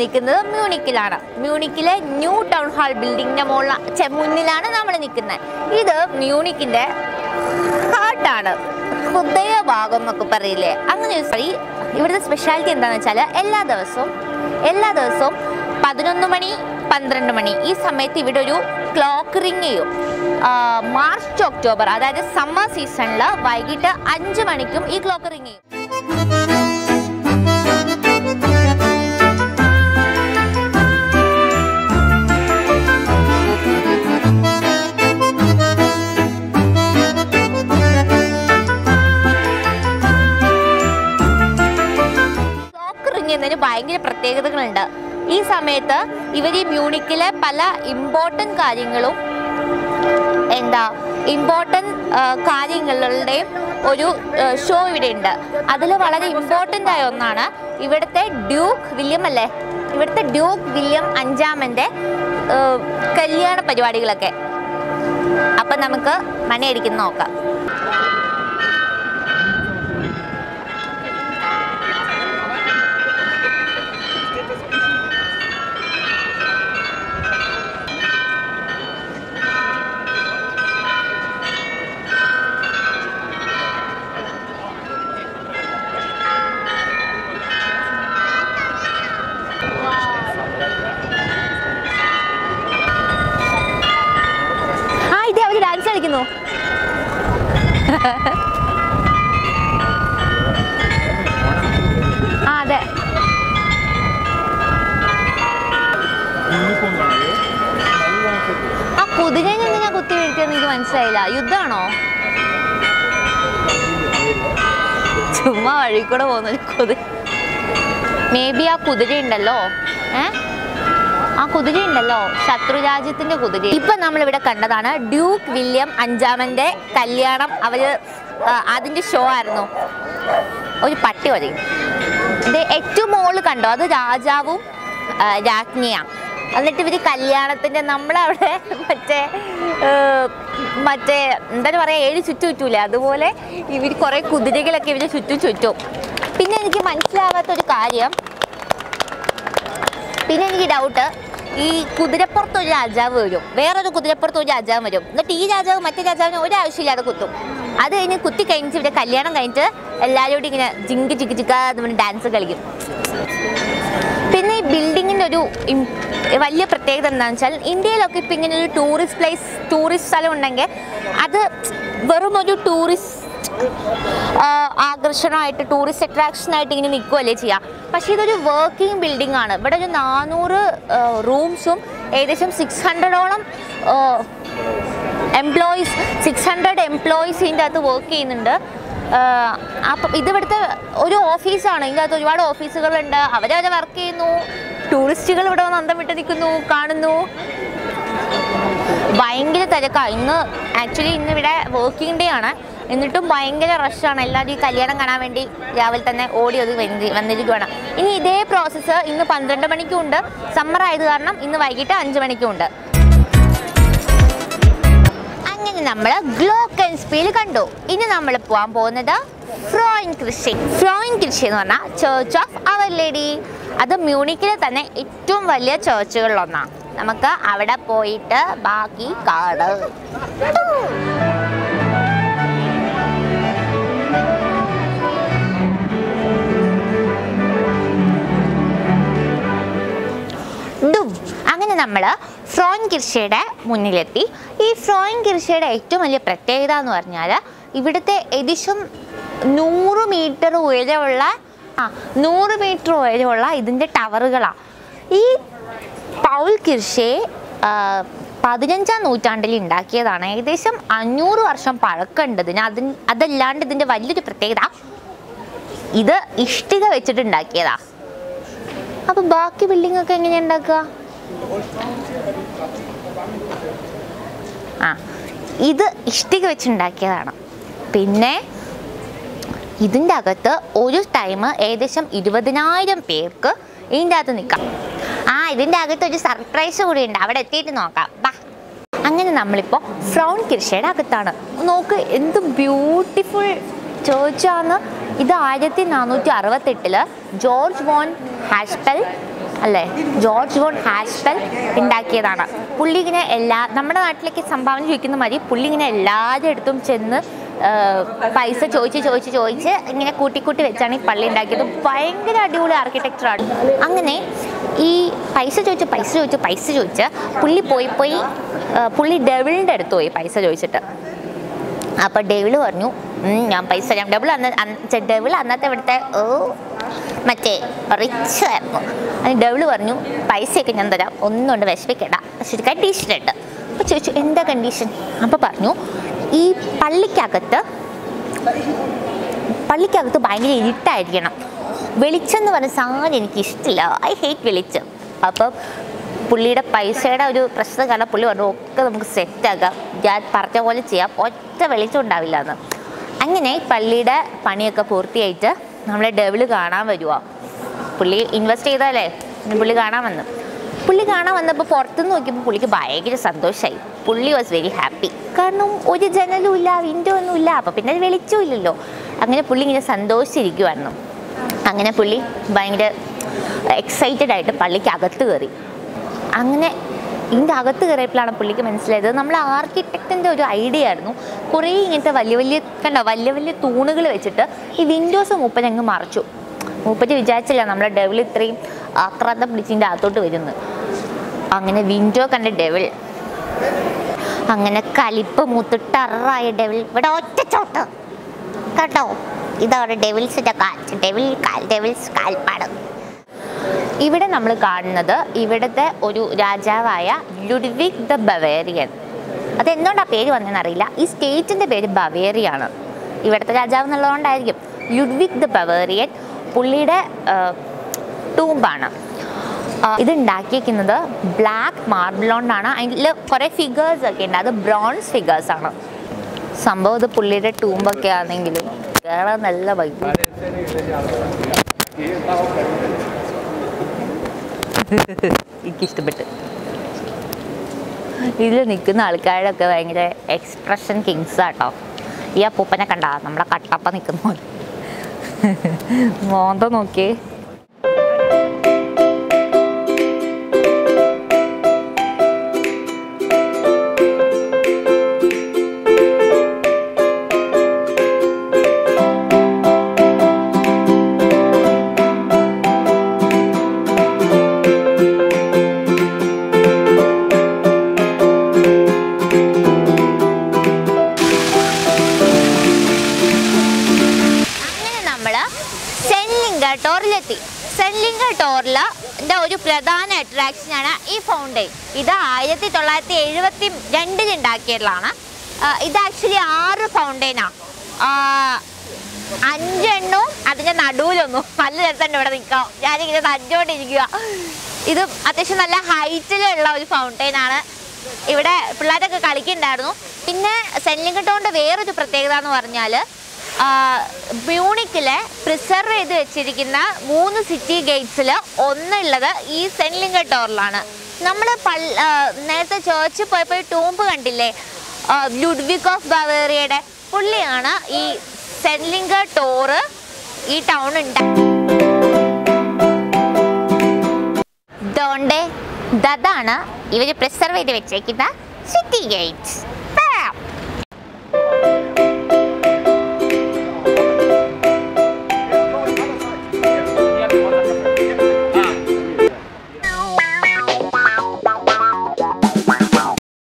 നിൽക്കുന്നത് മ്യൂണിക്കിലാണ്. മ്യൂണിക്കിലെ ന്യൂ ടൗൺ ഹാൾ ബിൽഡിങ്ങിന്റെ മുകളിൽ മുന്നിലാണ് നമ്മൾ നിൽക്കുന്നത്. ഇത് മ്യൂണിക്കിന്റെ ഹാർട്ടാണ് ഹൃദയഭാഗം എന്നൊക്കെ പറയില്ലേ? അങ്ങനെ ഇവിടുത്തെ സ്പെഷ്യാലിറ്റി എന്താണെന്ന് വെച്ചാൽ എല്ലാ ദിവസവും എല്ലാ ദിവസവും പതിനൊന്ന് മണി പന്ത്രണ്ട് മണി ഈ സമയത്ത് ഇവിടെ ഒരു ക്ലോക്ക് റിങ് ചെയ്യും. മാർച്ച് ഒക്ടോബർ അതായത് സമ്മർ സീസണിൽ വൈകിട്ട് അഞ്ച് മണിക്കും ഈ ക്ലോക്ക് റിങ് ചെയ്യും. ഭയങ്കര പ്രത്യേകതകളുണ്ട്. ഈ സമയത്ത് ഇവർ ഈ മ്യൂണിക്കിലെ പല ഇമ്പോർട്ടന്റ് കാര്യങ്ങളും എന്താ ഇമ്പോർട്ടന്റ് കാര്യങ്ങളുടെയും ഒരു ഷോ ഇവിടെ ഉണ്ട് അതിൽ വളരെ ഇമ്പോർട്ടന്റ് ആയ ഒന്നാണ് ഇവിടുത്തെ ഡ്യൂക്ക് വില്യം അല്ലേ? ഇവിടുത്തെ ഡ്യൂക്ക് വില്യം അഞ്ചാമന്റെ കല്യാണ പരിപാടികളൊക്കെ. അപ്പം നമുക്ക് മനയടിക്കുന്ന നോക്കാം. മനസ്സിലായില്ല യുദ്ധമാണോ? ചുമ്മാ വഴി കൂടെ പോകുന്ന കുതിര മേ ബി ആ കുതിര ഉണ്ടല്ലോ. ഏ? ആ കുതിര ഉണ്ടല്ലോ. ശത്രുരാജ്യത്തിന്റെ കുതിര. ഇപ്പൊ നമ്മൾ ഇവിടെ കണ്ടതാണ് ഡ്യൂക്ക് വില്യം അഞ്ചാമന്റെ കല്യാണം. അവർ അതിന്റെ ഷോ ആയിരുന്നു. ഒരു പട്ടി മതി ഇത് ഏറ്റവും മുകളിൽ കണ്ടോ? അത് രാജാവും രാജ്ഞിയാണ് എന്നിട്ട് ഇവർ കല്യാണത്തിന്റെ നമ്മളവിടെ മറ്റേ മറ്റേ എന്താ പറയാ ഏഴ് ചുറ്റും ചുറ്റൂലേ അതുപോലെ ഇവർ കുറെ കുതിരകളൊക്കെ ഇവർ ചുറ്റും ചുറ്റും. പിന്നെ എനിക്ക് മനസ്സിലാവാത്ത ഒരു കാര്യം. പിന്നെ എനിക്ക് ഡൗട്ട് ഈ കുതിരപ്പുറത്ത് ഒരു രാജാവ് വരും. വേറൊരു കുതിരപ്പുറത്ത് ഒരു രാജാവ് വരും. എന്നിട്ട് ഈ രാജാവ് മറ്റേ രാജാവിന് ഒരാവശ്യമില്ലാതെ കുത്തും. അത് കഴിഞ്ഞ് കുത്തി കഴിഞ്ഞിട്ട് ഇവിടെ കല്യാണം കഴിഞ്ഞിട്ട് എല്ലാവരോടും ഇങ്ങനെ ജിങ്ക് ചിക്ക് ചിക്ക ഡാൻസ് കളിക്കും. പിന്നെ ഈ ബിൽഡിങ്ങിന്റെ ഒരു വലിയ പ്രത്യേകത എന്താണെന്ന് വെച്ചാൽ ഇന്ത്യയിലൊക്കെ ഇപ്പം ഇങ്ങനെ ഒരു ടൂറിസ്റ്റ് പ്ലേസ് ടൂറിസ്റ്റ് സ്ഥലം ഉണ്ടെങ്കിൽ അത് വെറും ഒരു ടൂറിസ്റ്റ് ആകർഷണമായിട്ട് ടൂറിസ്റ്റ് അട്രാക്ഷൻ ആയിട്ട് ഇങ്ങനെ നിൽക്കുകയല്ലേ ചെയ്യുക പക്ഷേ ഇതൊരു വർക്കിംഗ് ബിൽഡിംഗ് ആണ്. ഇവിടെ ഒരു നാനൂറ് റൂംസും ഏകദേശം സിക്സ് ഹൺഡ്രഡോളം എംപ്ലോയീസ് സിക്സ് ഹൺഡ്രഡ് എംപ്ലോയീസ് ഇതിന്റെ അകത്ത് വർക്ക് ചെയ്യുന്നുണ്ട്. അപ്പം ഇതിവിടുത്തെ ഒരു ഓഫീസാണ്. ഇതിന്റെ അകത്ത് ഒരുപാട് ഓഫീസുകളുണ്ട്. അവരവരെ വർക്ക് ചെയ്യുന്നു. ടൂറിസ്റ്റുകൾ ഇവിടെ വന്ന് അന്തം വിട്ട് നിൽക്കുന്നു കാണുന്നു. ഭയങ്കര തിരക്കാണ് ഇന്ന് ആക്ച്വലി ഇന്ന് ഇവിടെ വർക്കിംഗ് ഡേ ആണ്. എന്നിട്ടും ഭയങ്കര റഷാണ് എല്ലാവരും ഈ കല്യാണം കാണാൻ വേണ്ടി രാവിലെ തന്നെ ഓടി വന്നി- വന്നിരിക്കുകയാണ് ഇനി ഇതേ പ്രോസസ്സ് ഇന്ന് പന്ത്രണ്ട് മണിക്കും ഉണ്ട് സമ്മർ ആയത് കാരണം ഇന്ന് വൈകിട്ട് അഞ്ച് മണിക്കും ഉണ്ട് അങ്ങനെ നമ്മൾ ഗ്ലോക്ക് ആൻഡ് സ്പീൽ കണ്ടു. ഇനി നമ്മൾ പോകാൻ പോകുന്നത് ഫ്രോയിൻ കൃഷി. ഫ്രോയിൻ കൃഷി എന്ന് പറഞ്ഞാൽ ചേർച്ച് ഓഫ് അവർ ലേഡി അത് മ്യൂണിക്കിലെ തന്നെ ഏറ്റവും വലിയ ചേർച്ചുകളിലൊന്നാണ് നമുക്ക് അവിടെ പോയിട്ട് ബാക്കി കാട് അങ്ങനെ നമ്മൾ ഫ്രോയിൻ കിർഷയുടെ മുന്നിലെത്തി. ഈ ഫ്രോയിൻ കിർഷയുടെ ഏറ്റവും വലിയ പ്രത്യേകത എന്ന് പറഞ്ഞാൽ ഇവിടുത്തെ ഏകദേശം നൂറ് മീറ്റർ ഉയരമുള്ള ആ നൂറ് മീറ്റർ ഉയരമുള്ള ഇതിന്റെ ടവറുകളാണ് ഈ പൗൽ കിർഷയെ പതിനഞ്ചാം നൂറ്റാണ്ടിൽ ഉണ്ടാക്കിയതാണ്. ഏകദേശം അഞ്ഞൂറ് വർഷം പഴക്കമുണ്ടതിന്. അതിന് അതല്ലാണ്ട് ഇതിന്റെ വലിയൊരു പ്രത്യേകത ഇത് ഇഷ്ടിക വെച്ചിട്ട് ഉണ്ടാക്കിയതാ അപ്പോൾ ബാക്കി ബിൽഡിംഗ് ഒക്കെ എങ്ങനെയാണ് ഉണ്ടാക്കുക? ആ ഇത് ഇഷ്ടിക വെച്ചുണ്ടാക്കിയതാണ്. പിന്നെ ഇതിന്റെ അകത്ത് ഒരു ടൈം ഏകദേശം ഇരുപതിനായിരം പേർക്ക് ഇതിന്റെ അകത്ത് നിൽക്കാം. ആ ഇതിന്റെ അകത്ത് ഒരു സർപ്രൈസ് കൂടി ഉണ്ട്. അവിടെ എത്തിയിട്ട് നോക്കാം. ബാ അങ്ങനെ നമ്മളിപ്പോൾ ഫ്രൗൺ കിർഷയുടെ അകത്താണ്. നോക്ക് എന്ത് ബ്യൂട്ടിഫുൾ ചേർച്ചാണ് ഇത് ആയിരത്തി നാനൂറ്റി അറുപത്തെട്ടിൽ ജോർജ് വോൺ ഹാഷ്പെൽ അല്ലേ? ജോർജ് വോൺ ഹാഷ്പെൽ ഉണ്ടാക്കിയതാണ് പുള്ളി ഇങ്ങനെ എല്ലാ നമ്മുടെ നാട്ടിലേക്ക് സംഭാവന ചോദിക്കുന്ന മാതിരി പുള്ളി ഇങ്ങനെ എല്ലാവരുടെ അടുത്തും ചെന്ന് പൈസ ചോദിച്ച് ചോദിച്ച് ചോദിച്ച് ഇങ്ങനെ കൂട്ടി കൂട്ടി വെച്ചാണ് ഈ പള്ളി ഉണ്ടാക്കിയത് ഭയങ്കര അടിപൊളി ആർക്കിടെക്ചറാണ് അങ്ങനെ ഈ പൈസ ചോദിച്ച് പൈസ ചോദിച്ച് പൈസ ചോദിച്ച് പുള്ളി പോയി പോയി പുള്ളി ഡെവിളിന്റെ അടുത്ത് പോയി പൈസ ചോദിച്ചിട്ട്. അപ്പോൾ ഡെവിൾ പറഞ്ഞു ഞാൻ പൈസ ഞാൻ ഡബിൾ അന്ന് ഡെവിൾ അന്നത്തെ ഇവിടുത്തെ മറ്റേ റിച്ച് ആയിരുന്നു അതിന് ഡബിൾ പറഞ്ഞു പൈസയൊക്കെ ഞാൻ തരാം ഒന്നും കൊണ്ട് വിഷമിക്കണ്ട ശരി കണ്ടീഷൻ ഉണ്ട്. അപ്പോൾ ചോദിച്ചു എന്താ കണ്ടീഷൻ അപ്പോൾ പറഞ്ഞു ഈ പള്ളിക്കകത്ത് പള്ളിക്കകത്ത് ഭയങ്കര ഇരുട്ടായിരിക്കണം. വെളിച്ചം എന്ന് പറഞ്ഞ സാധനം എനിക്ക് ഇഷ്ടമില്ല. ഐ ഹേറ്റ് വെളിച്ചം. അപ്പം പുള്ളിയുടെ പൈസയുടെ ഒരു പ്രശ്നം കാരണം പുള്ളി പറഞ്ഞു ഒക്കെ നമുക്ക് സെറ്റാക്കാം ഞാൻ പറഞ്ഞ പോലെ ചെയ്യാം. ഒറ്റ വെളിച്ചം ഉണ്ടാവില്ല എന്ന്. അങ്ങനെ പള്ളിയുടെ പണിയൊക്കെ പൂർത്തിയായിട്ട് നമ്മളെ ഡെവിൾ കാണാൻ വരുവാ. പുള്ളി ഇൻവെസ്റ്റ് ചെയ്താലേ പുള്ളി കാണാൻ വന്നു. പുള്ളി കാണാൻ വന്നപ്പോൾ പുറത്തുനിന്ന് നോക്കിയപ്പോൾ പുള്ളിക്ക് ഭയങ്കര സന്തോഷമായി പുള്ളി വാസ് വെരി ഹാപ്പി കാരണം ഒരു ജനലും ഇല്ല വിൻഡോ ഒന്നും ഇല്ല അപ്പോൾ പിന്നെ വെളിച്ചവും ഇല്ലല്ലോ. അങ്ങനെ പുള്ളി ഇങ്ങനെ സന്തോഷിച്ചിരിക്കുവായിരുന്നു. അങ്ങനെ പുള്ളി ഭയങ്കര എക്സൈറ്റഡ് ആയിട്ട് പള്ളിക്ക് അകത്ത് കയറി. അങ്ങനെ ഇതിന്റെ അകത്ത് കയറിയപ്പോഴാണ് പുള്ളിക്ക് മനസ്സിലായത്. നമ്മൾ ആർക്കിടെക്റ്റിന്റെ ഒരു ഐഡിയ ആയിരുന്നു. കുറേ ഇങ്ങനത്തെ വലിയ വലിയ കണ്ട വലിയ വലിയ തൂണുകൾ വെച്ചിട്ട് ഈ വിൻഡോസ് മൂപ്പനങ്ങ് മറച്ചു. മൂപ്പറ്റ് വിചാരിച്ചില്ല നമ്മളെ ഡെവിൾ ഇത്രയും ആക്രാന്തം പിടിച്ചിന്റെ അകത്തോട്ട് വരുന്നു. അങ്ങനെ വിൻഡോ കണ്ട ഡെവിൾ. അങ്ങനെ കലിപ്പ് മൂത്തിട്ട് അറായ ഡെവിൾ ഇവിടെ ഒറ്റ ചോട്ട്. കേട്ടോ ഇതാണ് ഡെവിൾസിന്റെ കാൽ ഡെവിൾ കാൽ ഡെവിൾസ് കാൽപ്പാട്. ഇവിടെ നമ്മൾ കാണുന്നത് ഇവിടുത്തെ ഒരു രാജാവായ ലുഡ്വിക് ദ ബവേറിയൻ. അത് ആ പേര് വന്നതെന്ന് അറിയില്ല. ഈ സ്റ്റേറ്റിന്റെ പേര് ബവേറിയാണ്. ഇവിടുത്തെ രാജാവ് എന്നുള്ളതുകൊണ്ടായിരിക്കും. ലുഡ്വിക് ദ ബവേറിയൻ പുള്ളിയുടെ ടൂമ്പാണ്. ഇത് ഉണ്ടാക്കിയിരിക്കുന്നത് ബ്ലാക്ക് മാർബിൾ കൊണ്ടാണ് അതിൽ കുറേ ഫിഗേഴ്സ് ഒക്കെ ഉണ്ട്. അത് ബ്രോൺസ് ഫിഗേഴ്സ് ആണ്. സംഭവം ഇത് പുള്ളിയുടെ ടൂമ്പൊക്കെ ആണെങ്കിലും വേറെ നല്ല ഭംഗി എനിക്ക് ഇഷ്ടപ്പെട്ട് ഇതിൽ നിൽക്കുന്ന ആൾക്കാരൊക്കെ ഭയങ്കര എക്സ്പ്രഷൻ കിങ്സ് ആട്ടോ. ഈ അപ്പൂപ്പനെ കണ്ട നമ്മളെ കട്ടപ്പ നിൽക്കുന്ന പോലെ. മോന്ത നോക്കിയേ. സെൻലിംഗ ടോറിലെത്തി. സെൻലിംഗ ടോറിൽ ഒരു പ്രധാന അട്രാക്ഷനാണ് ഈ ഫൗണ്ടെയിൻ ഇത് ആയിരത്തി തൊള്ളായിരത്തി എഴുപത്തി രണ്ടിൽ ഉണ്ടാക്കിയതാണ് ഇത് ആക്ച്വലി ആറ് ഫൗണ്ടെയിനാണ് അഞ്ചെണ്ണവും അതിന്റെ നടുവിലൊന്നും നല്ല രസമുണ്ട് ഇവിടെ നിൽക്കാം. ഞാനിങ്ങനെ അഞ്ചോണ്ടിരിക്കുക ഇത് അത്യാവശ്യം നല്ല ഹൈറ്റിലുള്ള ഒരു ഫൗണ്ടെയിനാണ് ഇവിടെ പിള്ളേരൊക്കെ കളിക്കുന്നുണ്ടായിരുന്നു. പിന്നെ സെൻലിംഗട്ടോണിന്റെ വേറൊരു പ്രത്യേകത എന്ന് പറഞ്ഞാൽ മ്യൂണിക്കിലെ പ്രിസർവ് ചെയ്ത് വെച്ചിരിക്കുന്ന മൂന്ന് സിറ്റി ഗേറ്റ്സിൽ ഒന്നുള്ളത് ഈ സെന്റ് ലിംഗ ടോറിലാണ്. നമ്മൾ നേരത്തെ ചേർച്ചിൽ പോയപ്പോൾ ടൂമ്പ് കണ്ടില്ലേ? ലുഡ്വിക് ഓഫ് ബവേറിയയുടെ പുള്ളിയാണ് ഈ സെന്റ് ലിംഗ ടോറ് ഈ ടൗൺ ഉണ്ട് ദോണ്ടെ ദതാണ് ഇവർ പ്രിസർവ് ചെയ്ത് വെച്ചേക്കുന്ന സിറ്റി ഗേറ്റ്സ്